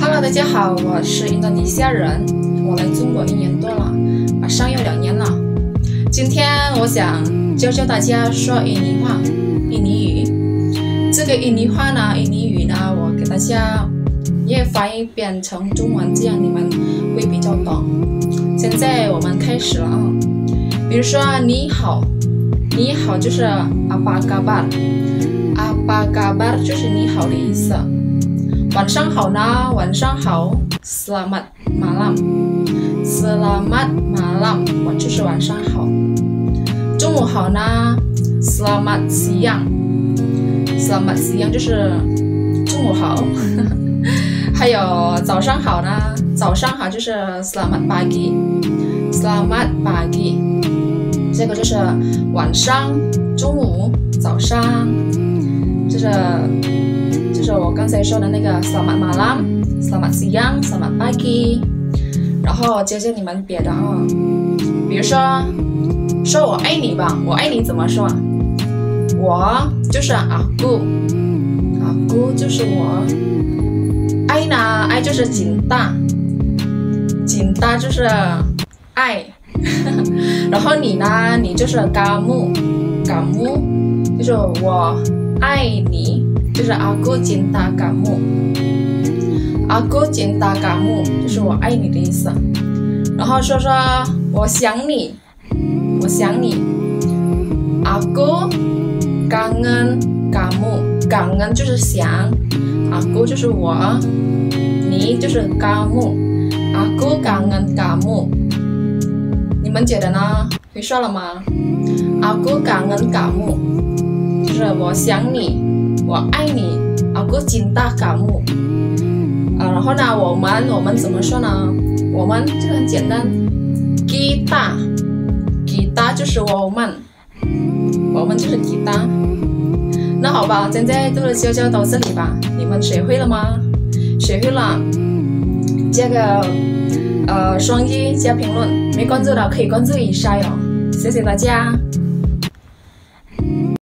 Hello，大家好，我是印度尼西亚人，我来中国一年多了，马上要两年了。今天我想教教大家说印尼话、印尼语。这个印尼话呢，印尼语呢，我给大家也翻译变成中文，这样你们会比较懂。现在我们开始了啊，比如说你好，你好就是阿巴嘎巴，阿巴嘎巴就是你好的意思。晚上好呢，晚上好，selamat malam，selamat malam，我就是晚上好。中午好呢，selamat siang，selamat siang 就是中午好。还有早上好呢，早上好就是 selamat pagi，selamat pagi，这个就是晚上、中午、早上，就是。就是我刚才说的那个 selamat malam, selamat siang, selamat pagi，然后接着你们别的啊，比如说说我爱你吧，我爱你怎么说？我就是阿姑，阿姑就是我，爱呢爱就是紧大，紧大就是爱，然后你呢你就是 kamu kamu，就是我爱你。就是阿哥金大感木，阿哥金大感木就是我爱你的意思。然后说说我想你，我想你，阿哥感恩感木，感恩就是想，阿哥就是我，你就是嘎木，阿哥感恩嘎木。你们觉得呢？会说了吗？阿哥感恩嘎木，就是我想你。我爱你，aku cinta kamu。啊，然后呢，我们我们怎么说呢？我们这个很简单吉他，吉他就是我们，我们就是吉他。那好吧，现在就教教到这里吧。你们学会了吗？学会了，加个呃双击加评论，没关注的可以关注一下哟。谢谢大家。